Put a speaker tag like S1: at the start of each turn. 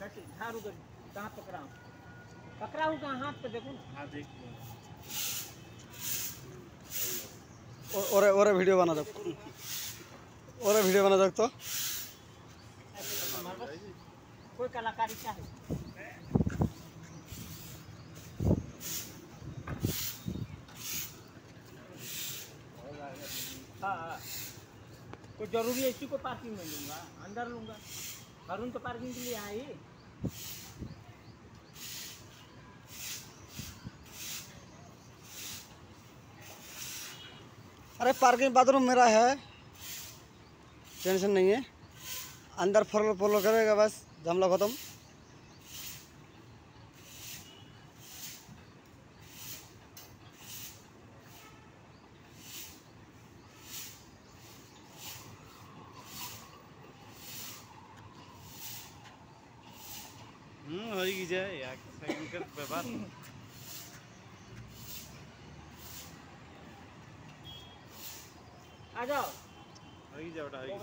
S1: झाड़ू कर कहाँ पकड़ाऊँ पकड़ाऊँ कहाँ? हाथ पे देखो
S2: हाँ देख
S3: वीडियो बना दो। ओरे वीडियो बना दो तो।
S1: कोई कलाकारी चाहे हाँ? हाँ कोई ज़रूरी है इसी को पार्किंग में लूँगा अंदर लूँगा। अरुण तो पार्किंग के लिए आई
S3: अरे, पार्किंग बाथरूम मेरा है। टेंशन नहीं है। अंदर फॉलो फॉलो करेगा बस। झमला खत्म।
S2: হুম হয়ে যায় এক সেকেন্ডের ব্যাপার
S1: আ যাও
S2: হয়ে যাও ওটা হয়ে